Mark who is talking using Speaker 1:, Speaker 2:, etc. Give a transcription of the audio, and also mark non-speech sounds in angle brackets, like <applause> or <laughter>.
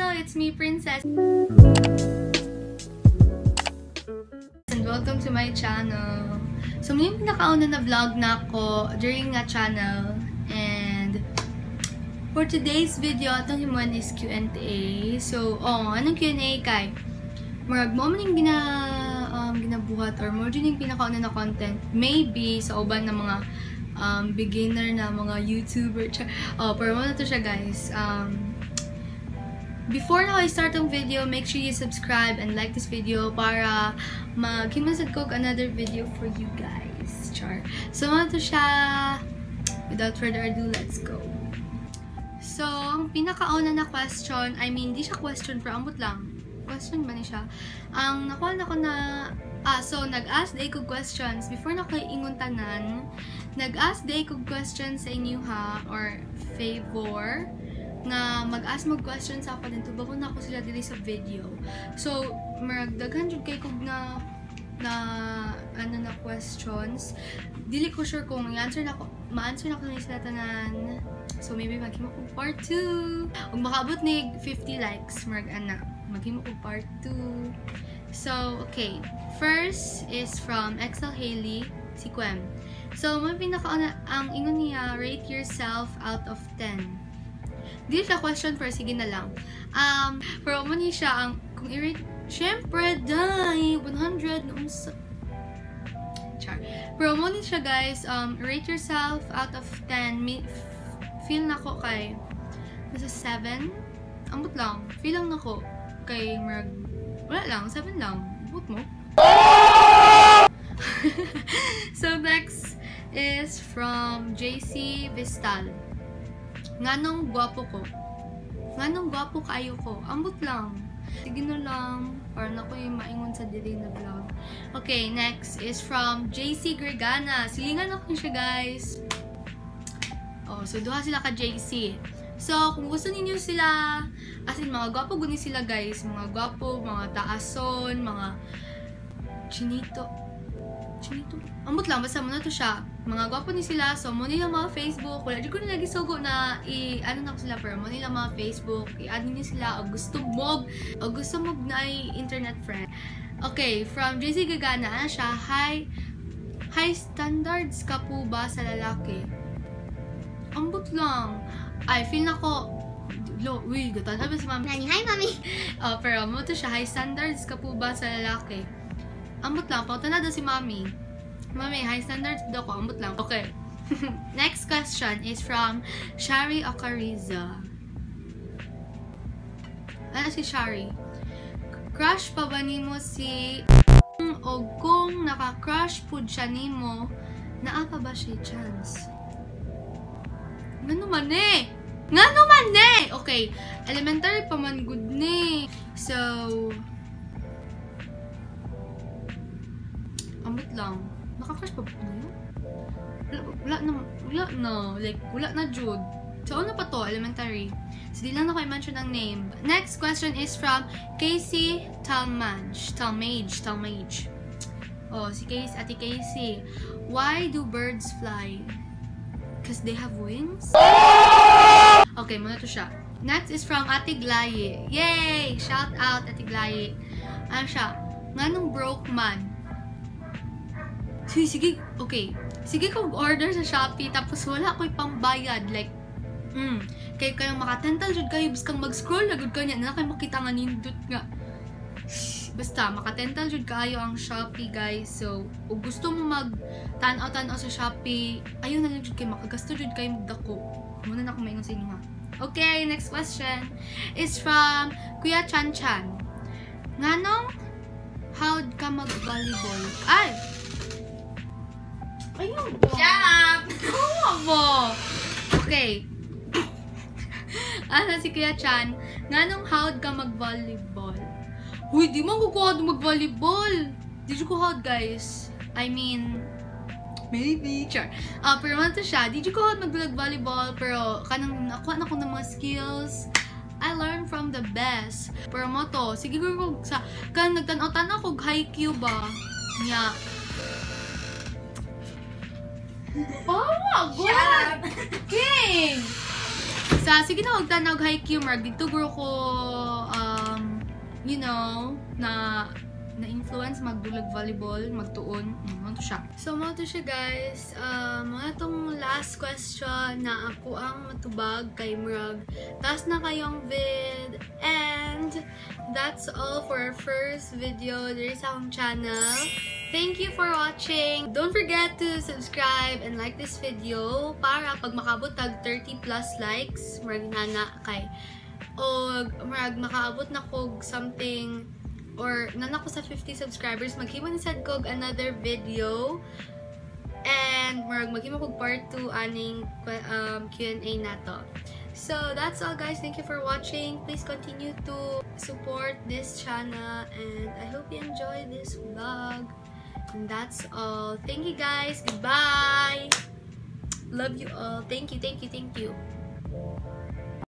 Speaker 1: Hello, it's me, Princess. And welcome to my channel. So, may pinakauna na vlog na ako during nga channel. And, for today's video, itong himuan is Q&A. So, oh, anong Q&A kay? Marag mo man yung gina, um, ginabuhat or mo din yung pinakauna na content. Maybe sa uban ng mga um, beginner na mga YouTuber. <laughs> Oh, pero mo na to siya guys. Um, Before na I start ang video, make sure you subscribe and like this video para maghimasad ko another video for you guys. Char. So, ano to siya? Without further ado, let's go. So, ang pinakauna na question, I mean, di siya question, pero ambot lang. Question ba ni siya? Ang nakuha na ko na, ah, so, nag-ask day ko questions. Before na ko ingon tanan, nag-ask day ko questions sa inyo ha, or favor nga mag-ask mag questions sa ako dito bago na ako sila dili sa video. So, maragdaghan jud kay kog na na ano na questions. Dili ko sure kung i-answer na ko, ma-answer na ko ni sila tanan. So, maybe maghimo ko part 2. Ug makaabot ni 50 likes, marag ana. Maghimo ko part 2. So, okay. First is from Excel Haley, si Quem. So, may pinaka ang ingon niya, rate yourself out of 10. Di siya question pero sige na lang. Um, pero mo ni siya ang, kung i-rate, syempre, dai, 100 noong sa, char. Pero mo ni siya guys, um, rate yourself out of 10, mi, feel na ko kay, nasa 7, ambot lang, feel lang na ko, kay marag, wala lang, 7 lang, ambot mo. <laughs> so next is from JC Vistal. Nganong gwapo ko? Nganong gwapo kayo ko? Ambot lang. Sige na lang. Para na ko yung maingon sa delay na vlog. Okay, next is from JC Gregana. Silingan ako siya, guys. Oh, so duha sila ka JC. So, kung gusto ninyo sila, as in, mga gwapo guni sila, guys. Mga gwapo, mga taason, mga chinito. Chinito? Ambot lang, basta mo na to siya mga gwapo ni sila. So, mo nila mga Facebook. Wala, di ko nila gisugo na i, ano na ko sila, pero mo nila mga Facebook. I-add niyo sila o gusto mo, o gusto mo na ay internet friend. Okay, from JC Gagana, ano siya? High, high standards ka po ba sa lalaki? Ambot lang. Ay, feel na ko, lo, uy, gatan. Sabi si mami.
Speaker 2: Nani, hi, mami. <laughs>
Speaker 1: Oh, pero mo to siya, high standards ka po ba sa lalaki? Ambot lang, pauta na si mami. Mami, high standards daw ko. Ambot lang. Okay. <laughs> Next question is from Shari Ocariza. Ano si Shari? Crush pa ba nimo si o kung naka-crush pud siya nimo, naa pa ba siya chance? Ngano man eh? Ngano man eh? Okay, elementary pa man good ni. So, ambot lang. Nakakrush pa ba na yun? Wala, wala na, wala na. Like, wala na Jude. So, ano pa to? Elementary. So, di lang na ko i-mention ang name. Next question is from Casey Talmage. Talmage. Talmage. Oh, si Casey, Ate Casey. Why do birds fly? Because they have wings? Okay, muna to siya. Next is from Ate Glaye. Yay! Shout out, Ate Glaye. Ano siya? Nga nung broke man, Sige, sige, okay. Sige kung order sa Shopee, tapos wala ko'y pambayad. Like, mm, kayo kayong makatental jud kayo, bis kang mag-scroll na gud kanya, na kayo makita nga nindot nga. Basta, makatental jud kayo ang Shopee, guys. So, kung gusto mo mag tanaw-tanaw sa Shopee, ayun na lang jud kayo, makagasto jud kayo magdako. Muna na akong maingon sa inyo ha. Okay, next question is from Kuya Chan Chan. Nganong, how ka mag-volleyball? Ay! Ayun ba?
Speaker 2: Shut up!
Speaker 1: Mo! Okay. ano si Kuya Chan, nganong howd ka mag-volleyball? Huy, di man howd mag-volleyball. Di ko howd, guys. I mean, maybe. Sure. Uh, pero man to siya, di ko howd mag-volleyball, pero kanang nakuha na ko ng mga skills. I learned from the best. Pero mo to, sige ko sa, kanang nagtanaw-tanaw ko haiku ba? Nya, Oh my God! King! Sa, sige na, huwag tanawag haiku, marag dito bro ko, um, you know, na na-influence magdulag volleyball, magtuon. Mm, to siya. So, mo to siya guys. Um, mga tong last question na ako ang matubag kay Murag. Taas na kayong vid. And that's all for our first video there sa akong channel. Thank you for watching. Don't forget to subscribe and like this video para pag makabot tag 30 plus likes, marag na kay o marag makaabot na kog something or nanak ko sa 50 subscribers, maghimo ni sad kog another video. And marag maghimo kog part 2 aning um, Q&A nato. So that's all guys. Thank you for watching. Please continue to support this channel and I hope you enjoy this vlog. And that's all. Thank you guys. Goodbye. Love you all. Thank you, thank you, thank you.